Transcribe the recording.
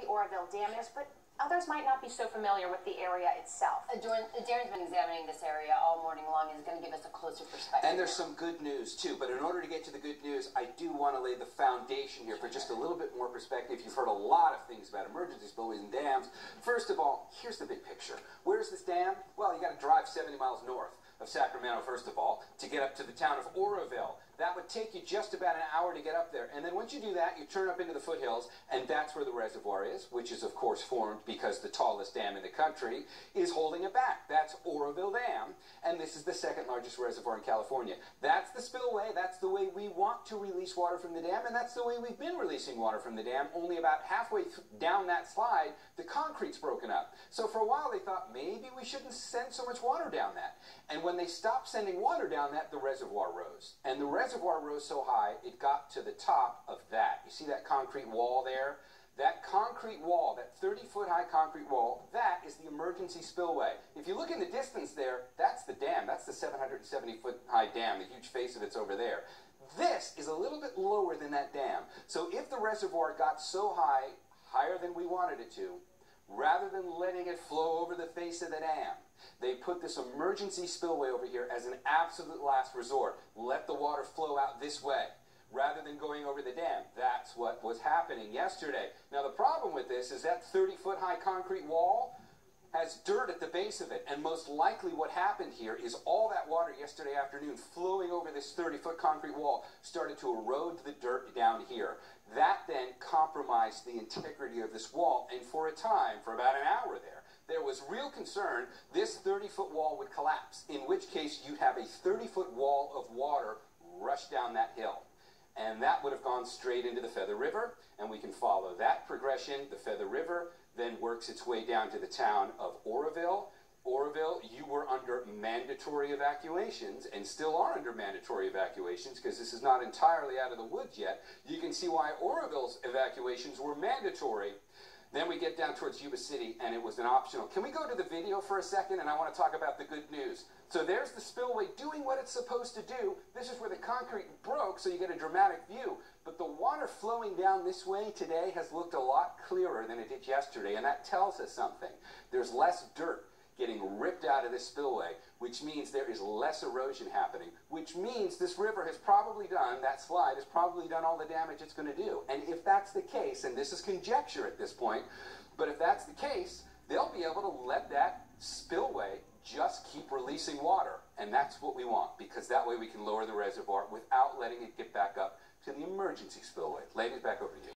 the Oroville Dam is, but others might not be so familiar with the area itself. Uh, Darren's been examining this area all morning long and is going to give us a closer perspective. And there's some good news, too. But in order to get to the good news, I do want to lay the foundation here for just a little bit more perspective. You've heard a lot of things about emergency spillways and dams. First of all, here's the big picture. Where's this dam? Well, you got to drive 70 miles north of Sacramento, first of all, to get up to the town of Oroville. That would take you just about an hour to get up there. And then once you do that, you turn up into the foothills, and that's where the reservoir is, which is, of course, formed because the tallest dam in the country is holding it back. That's Oroville Dam, and this is the second largest reservoir in California. That's the spillway. That's the way we want to release water from the dam, and that's the way we've been releasing water from the dam. Only about halfway down that slide, the concrete's broken up. So for a while, they thought maybe we shouldn't send so much water down that. And when they stopped sending water down that, the reservoir rose. And the reservoir rose so high, it got to the top of that. You see that concrete wall there? That concrete wall, that 30 foot high concrete wall, that is the emergency spillway. If you look in the distance there, that's the dam. That's the 770 foot high dam. The huge face of it's over there. This is a little bit lower than that dam. So if the reservoir got so high, higher than we wanted it to, rather than letting it flow over the face of the dam, they put this emergency spillway over here as an absolute last resort. Let the water flow out this way rather than going over the dam. That's what was happening yesterday. Now, the problem with this is that 30 foot high concrete wall has dirt at the base of it. And most likely what happened here is all that water yesterday afternoon flowing over this 30 foot concrete wall started to erode the dirt down here. That then compromised the integrity of this wall. And for a time, for about an hour there, there was real concern this 30 foot wall would collapse, in which case you'd have a 30 foot wall of water rush down that hill. And that would have gone straight into the Feather River, and we can follow that progression. The Feather River then works its way down to the town of Oroville. Oroville, you were under mandatory evacuations and still are under mandatory evacuations because this is not entirely out of the woods yet. You can see why Oroville's evacuations were mandatory then we get down towards Yuba City, and it was an optional. Can we go to the video for a second? And I want to talk about the good news. So there's the spillway doing what it's supposed to do. This is where the concrete broke, so you get a dramatic view. But the water flowing down this way today has looked a lot clearer than it did yesterday, and that tells us something. There's less dirt getting ripped out of this spillway, which means there is less erosion happening, which means this river has probably done, that slide has probably done all the damage it's going to do. And if that's the case, and this is conjecture at this point, but if that's the case, they'll be able to let that spillway just keep releasing water. And that's what we want, because that way we can lower the reservoir without letting it get back up to the emergency spillway. Ladies, back over to you.